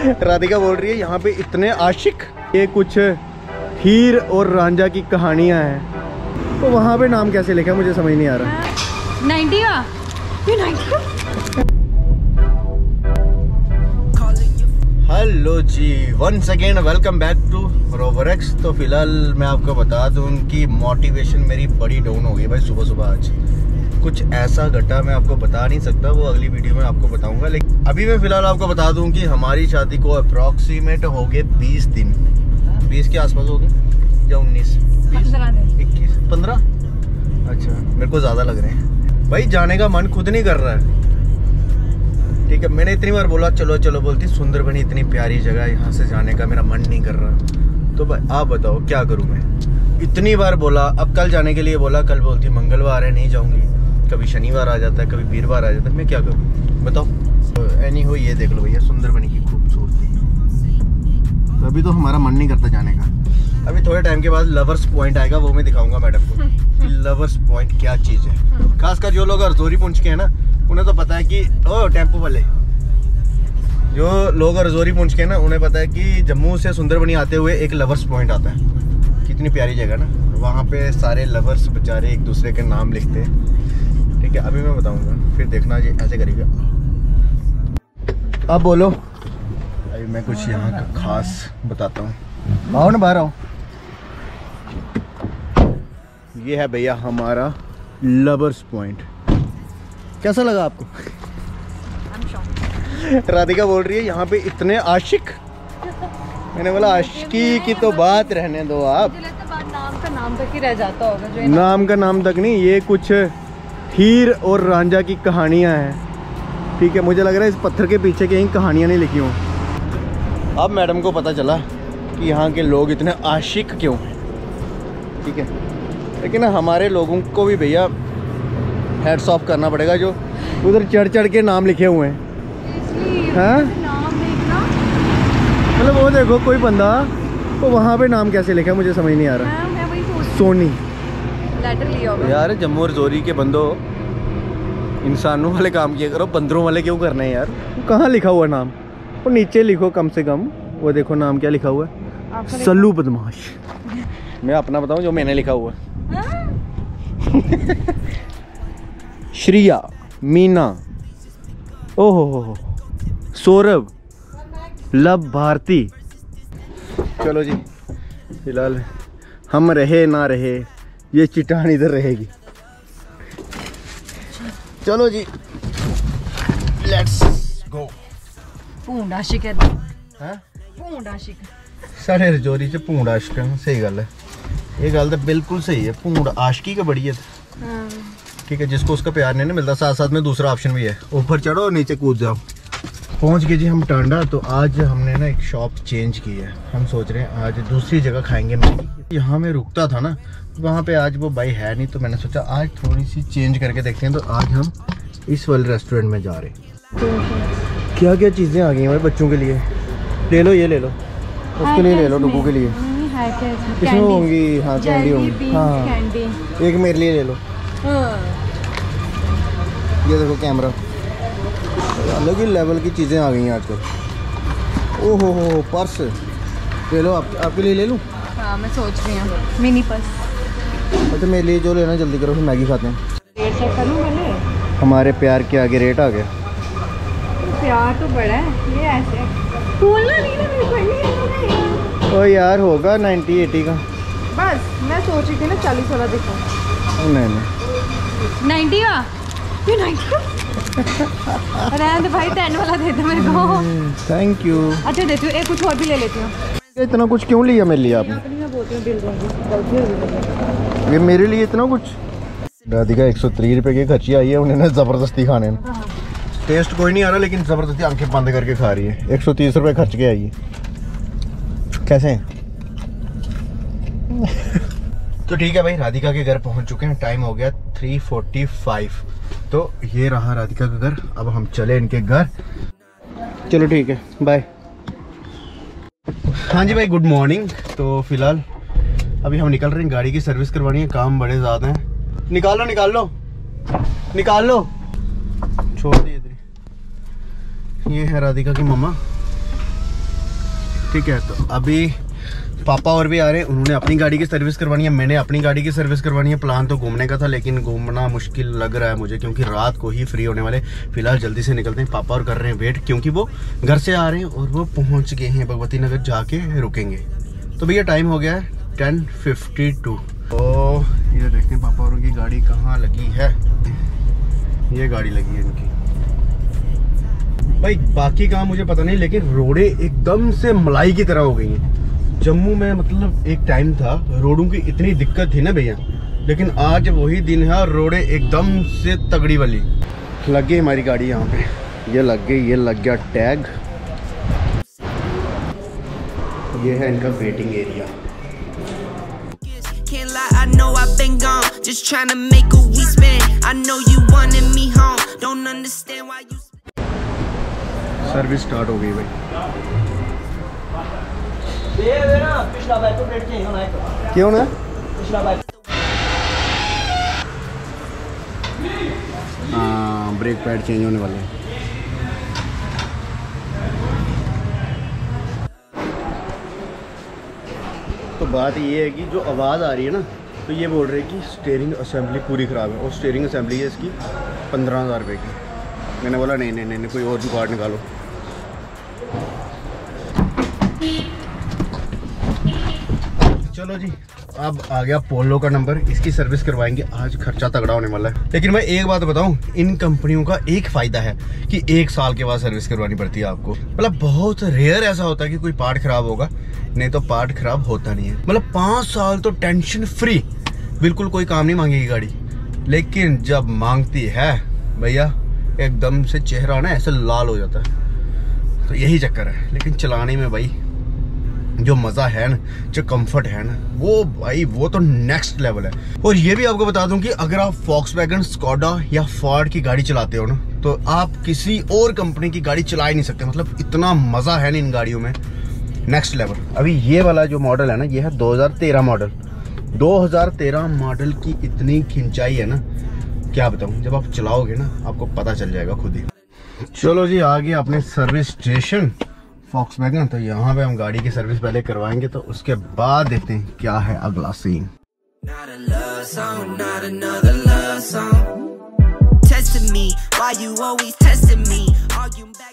राधिका बोल रही है यहाँ पे इतने आशिक ये कुछ हीर और रांझा की कहानियाँ हैं। तो वहाँ पे नाम कैसे लिखा मुझे समझ नहीं आ रहा। Ninety hello ji once again welcome back to रोवरक्स तो फ़िलहाल मैं आपको बता दूँ कि मोटिवेशन मेरी बड़ी डाउन हो गई भाई सुबह सुबह आज। कुछ ऐसा घटा मैं आपको बता नहीं सकता वो अगली वीडियो में आपको बताऊँगा। लेकिन अभी मैं फ़िलहाल आपको बता दूँ कि हमारी शादी को अप्रॉक्सीमेट हो गए बीस दिन। बीस के आसपास हो गए? या उन्नीस? दिन। इक्कीस? पंद्रह? अच्छा मेरे को ज़्यादा लग रहे हैं। भाई जाने का मन खुद नहीं कर रहा है। ठीक है मैंने इतनी बार बोला चलो चलो बोलती सुंदर बनी इतनी प्यारी जगह है, यहाँ से जाने का मेरा मन नहीं कर रहा। तो भाई आप बताओ क्या करूँ मैं? इतनी बार बोला अब कल जाने के लिए बोला कल बोलती मंगलवार है नहीं जाऊँगी। कभी शनिवार आ जाता है कभी वीरवार आ जाता है मैं क्या करूँ? बताओ। एनी हो ये देख लो भैया सुंदर बनी की खूबसूरती। तो अभी तो हमारा मन नहीं करता जाने का। अभी थोड़े टाइम के बाद लवर्स पॉइंट आएगा वो मैं दिखाऊँगा मैडम को कि लवर्स पॉइंट क्या चीज़ है। खासकर जो लोग रजौरी पुंछ के हैं ना उन्हें तो पता है कि ओ टेंपो वाले। जो लोग रजौरी पुंछ के ना उन्हें पता है कि जम्मू से सुंदरबनी आते हुए एक लवर्स पॉइंट आता है। कितनी प्यारी जगह ना। वहाँ पे सारे लवर्स बेचारे एक दूसरे के नाम लिखते हैं। ठीक है अभी मैं बताऊँगा फिर देखना जी ऐसे करेगा। अब बोलो। अभी मैं कुछ यहाँ का खास बताता हूँ। आओ ना बाहर आओ। ये है भैया हमारा लवर्स पॉइंट कैसा लगा आपको? राधिका बोल रही है यहाँ पे इतने आशिक। मैंने बोला आशिकी की तो बात रहने दो आप। नाम का नाम तक ही रह जाता होगा जो नाम का नाम तक नहीं ये कुछ हीर और रांझा की कहानियाँ हैं। ठीक है मुझे लग रहा है इस पत्थर के पीछे कहीं कहानियाँ नहीं लिखी हों। अब मैडम को पता चला कि यहाँ के लोग इतने आशिक क्यों हैं। ठीक है लेकिन हमारे लोगों को भी भैया हेड्स ऑफ़ करना पड़ेगा जो उधर चढ़ चढ़ के नाम लिखे हुए हैं। इसलिए हाँ? मतलब वो देखो कोई बंदा तो वहाँ पे नाम कैसे लिखा है मुझे समझ नहीं आ रहा। सोनी। लेटर लिया होगा। यार जम्मू और जोरी के बंदो इंसानों वाले काम किया करो बंदरों वाले क्यों करने हैं यार? कहाँ लिखा हुआ नाम? वो नीचे लिखो कम से कम। वो देखो नाम क्या लिखा हुआ है। सल्लू बदमाश। मैं अपना बताऊँ जो मैंने लिखा हुआ है? श्रिया मीना ओहो हो हो। सौरभ लव भारती। चलो जी फ़िलहाल हम रहे ना रहे। ये चिटान इधर रहेगी चलो जी लेट्स गो ਭੂੰਡ ਆਸ਼ਿਕ ਹੈ हैं ਭੂੰਡ ਆਸ਼ਿਕ साढ़े रजौरी च भूंड आशक सही गल है ये गल तो बिल्कुल सही है भूंड आशकी का बड़ी है ਹਾਂ ठीक है जिसको उसका प्यार नहीं ना मिलता साथ साथ में दूसरा ऑप्शन भी है ऊपर चढ़ो और नीचे कूद जाओ पहुंच गए जी हम टांडा तो आज हमने ना एक शॉप चेंज की है हम सोच रहे हैं आज दूसरी जगह खाएंगे मैगी यहाँ में रुकता था ना वहाँ पे आज वो भाई है नहीं तो मैंने सोचा आज थोड़ी सी चेंज करके देखते हैं तो आज हम इस वाले रेस्टोरेंट में जा रहे हैं। क्या क्या चीज़ें आ गई हैं हमारे बच्चों के लिए? ले लो ये ले लो। उसके लिए ले लो डुगू के लिए। इसमें होंगी हाँ कैंडी होंगी। हाँ। एक मेरे लिए ले लो। ये देखो कैमरा अलग ही लेवल की चीज़ें आ गई हैं आजकल। ओहो हो पर्स। ले लो आप आपके लिए ले लूँ? हाँ मैं सोच रही हूँ। Mini purse. अच्छा मेरे लिए जो लेना जल्दी करो फिर मैगी खाते हैं। रेट चेक करूँ पहले? हमारे प्यार के आगे रेट आ गया प्यार तो बड़ा है ये ऐसे। बोलना नहीं ना मेरे को नहीं ओ यार होगा नाइन्टी एटी का। बस मैं सोच रही थी ना चालीस वाला देखो। नहीं नहीं। नाइन्टी का? ये नाइन्टी रहने दे भाई टेन वाला दे दो मेरे को। थैंक यू अच्छा देती हूँ एक कुछ और भी ले लेती हूँ। इतना कुछ क्यों लिया मेरे लिए आपने? बोलती हूँ बिल दूँगी। ये मेरे लिए इतना कुछ? राधिका एक सौ तीस रुपये की खर्ची आई है उन्होंने ज़बरदस्ती खाने हाँ। टेस्ट कोई नहीं आ रहा, लेकिन ज़बरदस्ती आँखें बंद करके खा रही है। एक सौ तीस रुपये खर्च के आई है। कैसे तो ठीक है भाई, राधिका के घर पहुँच चुके हैं। टाइम हो गया थ्री फोर्टी फाइव तो ये रहा राधिका का घर। अब हम चले इनके घर। चलो ठीक है बाय हाँ जी भाई गुड मॉर्निंग तो फ़िलहाल अभी हम निकल रहे हैं, गाड़ी की सर्विस करवानी है, काम बड़े ज़्यादा हैं। निकाल लो निकाल। लो निकाल। लो छोड़ दिए इधर ये है राधिका की मम्मा। ठीक है तो अभी पापा और भी आ रहे हैं, उन्होंने अपनी गाड़ी की सर्विस करवानी है। मैंने अपनी गाड़ी की सर्विस करवानी है। प्लान तो घूमने का था, लेकिन घूमना मुश्किल लग रहा है मुझे, क्योंकि रात को ही फ्री होने वाले फ़िलहाल जल्दी से निकलते हैं। पापा और कर रहे हैं वेट क्योंकि वो घर से आ रहे हैं और वो पहुँच गए हैं। भगवती नगर जाके रुकेंगे। तो भैया टाइम हो गया है। टेन फिफ्टी टू तो ये देखते हैं पापा और उनकी गाड़ी कहाँ लगी है। ये गाड़ी लगी है इनकी। भाई, बाकी काम मुझे पता नहीं, लेकिन रोडे एकदम से मलाई की तरह हो गई हैं। जम्मू में मतलब एक टाइम था, रोडों की इतनी दिक्कत थी ना भैया। लेकिन आज वही दिन है और रोडे एकदम से तगड़ी वाली लग गई हमारी गाड़ी यहाँ पे। ये लग गई, ये लग गया टैग। ये है इनका waiting area. Lie, I know I've been gone. Just trying to make a we spend. I know you wanted me home. Don't understand why you. Service start हो गई भाई ये ना पिछला बैक को प्लेट चेंज होना है क्यों ना पिछला हाँ ब्रेक पैड चेंज होने वाले हैं तो बात ये है कि जो आवाज़ आ रही है ना तो ये बोल रहे हैं कि स्टेयरिंग असेंबली पूरी ख़राब है और स्टेयरिंग असेंबली है इसकी पंद्रह हज़ार रुपये की। मैंने बोला, नहीं नहीं नहीं नहीं, कोई और जुगाड़ निकालो। चलो जी, अब आ गया पोलो का नंबर इसकी सर्विस करवाएँगे। आज खर्चा तगड़ा होने वाला है। लेकिन मैं एक बात बताऊँ, इन कंपनियों का एक फ़ायदा है कि एक साल के बाद सर्विस करवानी पड़ती है आपको। मतलब बहुत रेयर ऐसा होता है कि कोई पार्ट खराब होगा। नहीं तो पार्ट खराब होता नहीं है। मतलब पाँच साल तो टेंशन फ्री बिल्कुल कोई काम नहीं मांगेगी गाड़ी। लेकिन जब मांगती है, भैया, एकदम से चेहरा ना ऐसे लाल हो जाता है। तो यही चक्कर है। लेकिन चलाने में भाई, जो मज़ा है ना, जो कंफर्ट है ना, वो भाई, वो तो नेक्स्ट लेवल है। और ये भी आपको बता दूँ कि अगर आप फॉक्स वैगन स्कॉडा या फॉर्ड की गाड़ी चलाते हो ना तो आप किसी और कंपनी की गाड़ी चला ही नहीं सकते। मतलब इतना मज़ा है ना इन गाड़ियों में। नेक्स्ट लेवल अभी ये वाला जो मॉडल है ना ये है 2013 मॉडल 2013 मॉडल की इतनी खिंचाई है ना क्या बताऊँ जब आप चलाओगे ना आपको पता चल जाएगा खुद ही चलो जी आ अपने सर्विस स्टेशन फॉक्स वैगन तो यहाँ पे हम गाड़ी की सर्विस पहले करवाएँगे तो उसके बाद देखते हैं क्या है अगला scene. Testing me, why you always testing me? Back.